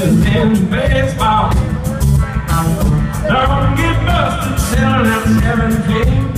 is in baseball. Don't get busted, children, seven kids.